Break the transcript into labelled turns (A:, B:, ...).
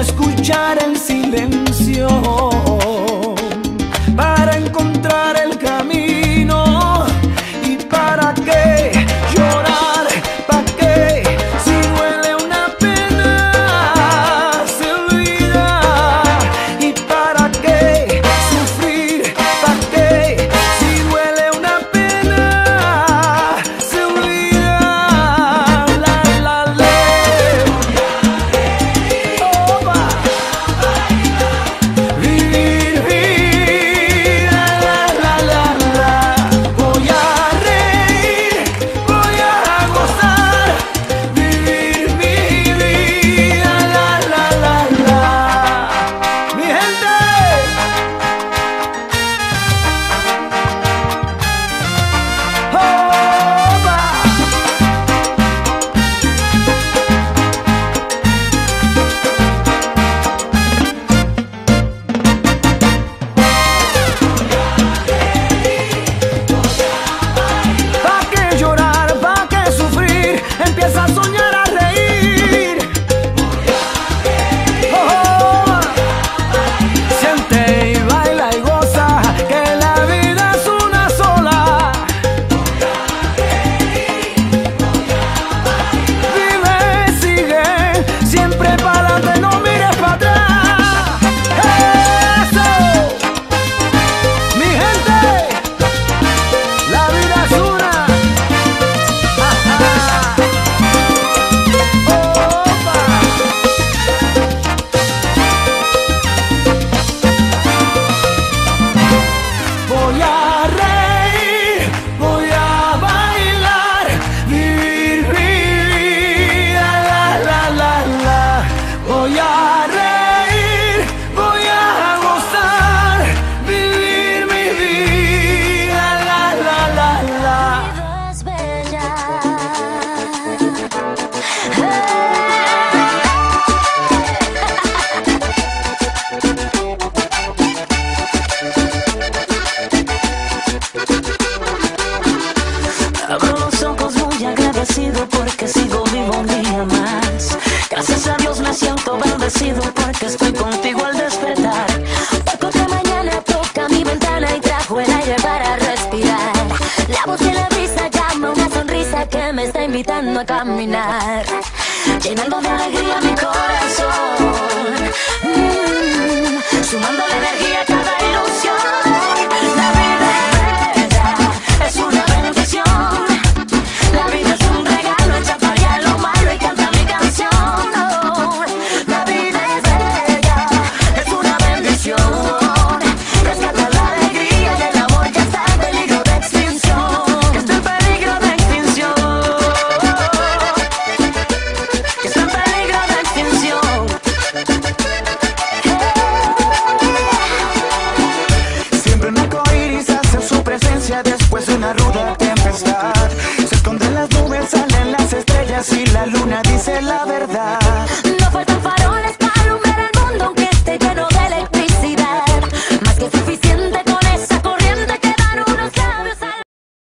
A: escuchar el silencio. no invitando a caminar, llenando de
B: alegría mi después una ruda tempestad. Se esconden las nubes, salen las estrellas y la luna dice la verdad. No faltan faroles.